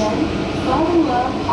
station, fall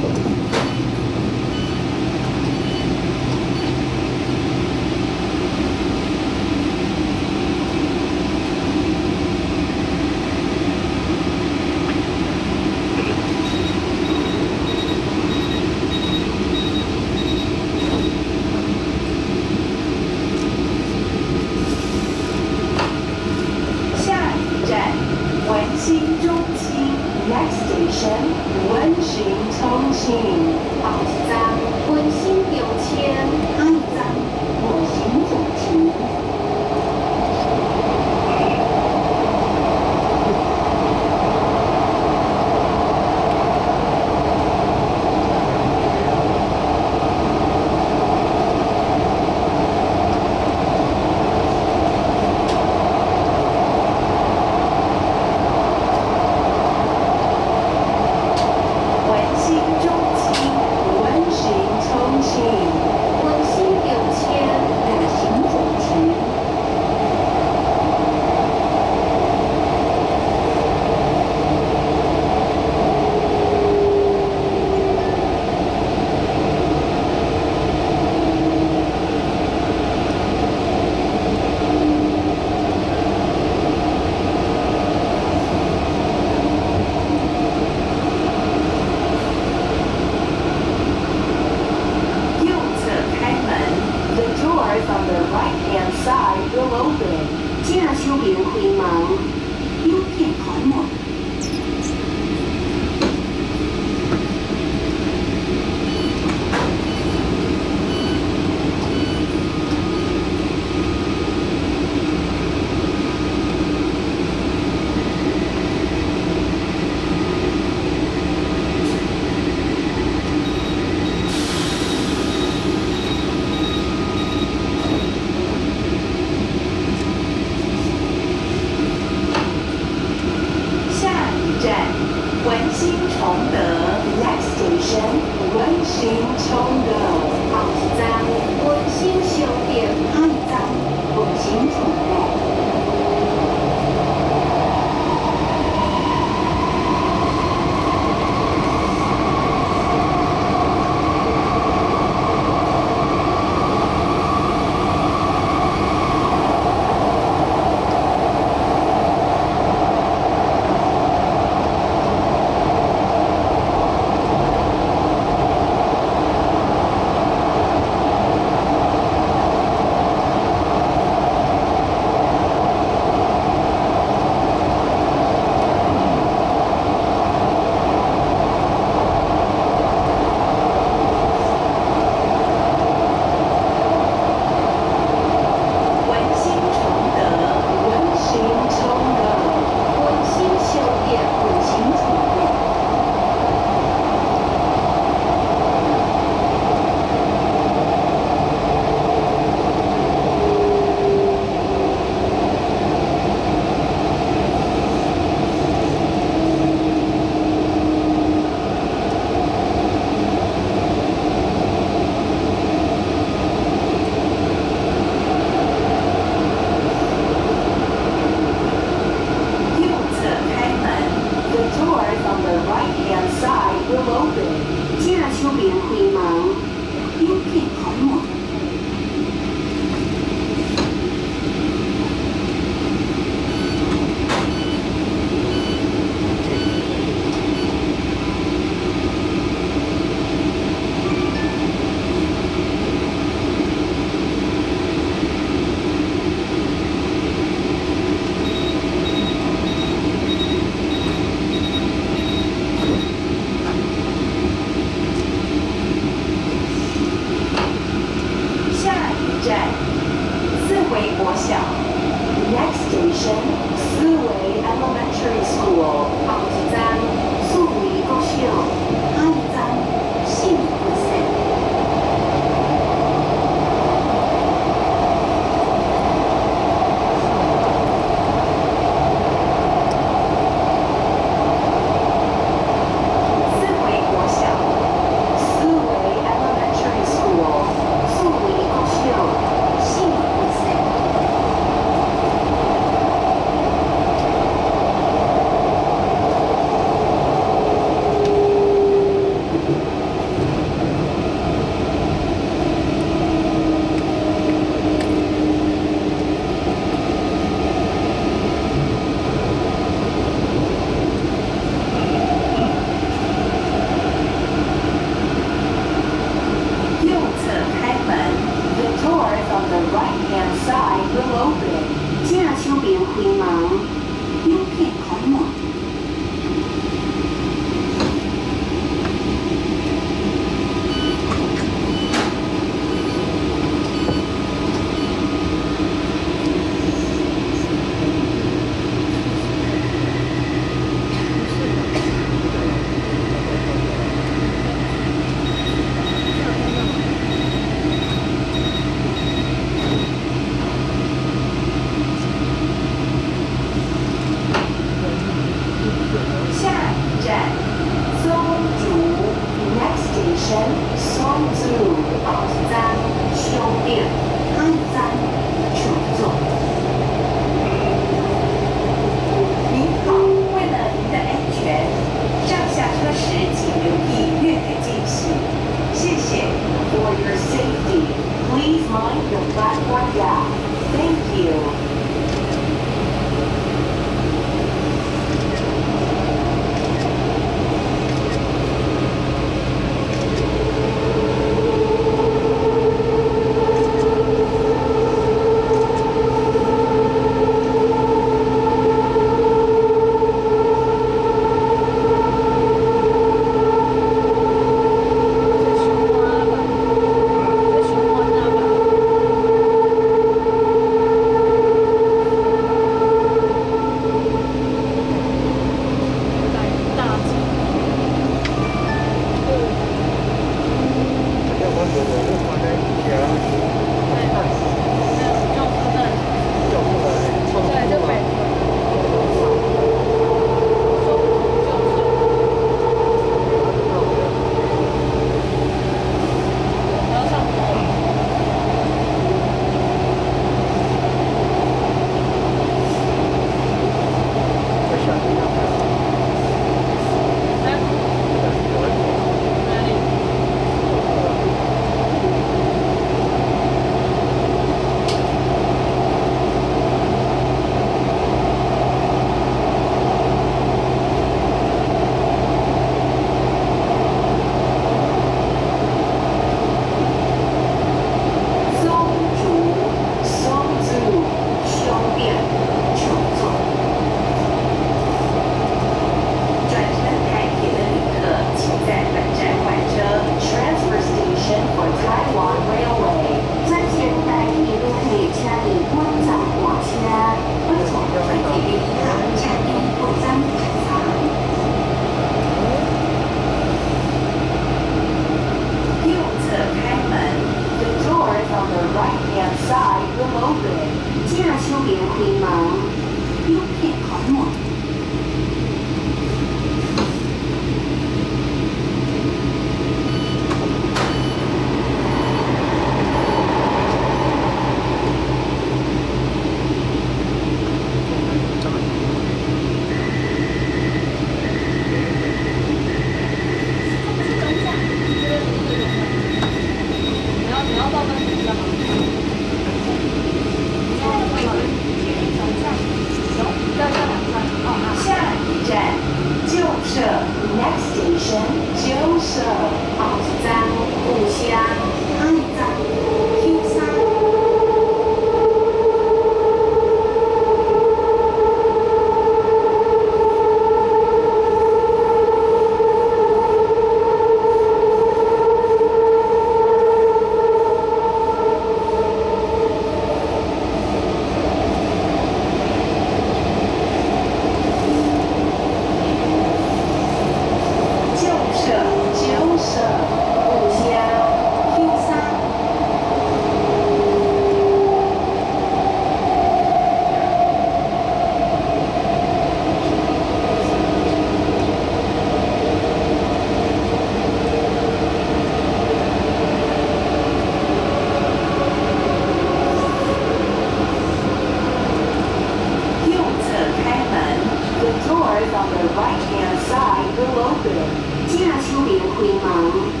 on the right-hand side will open. Tina's will be the queen mom.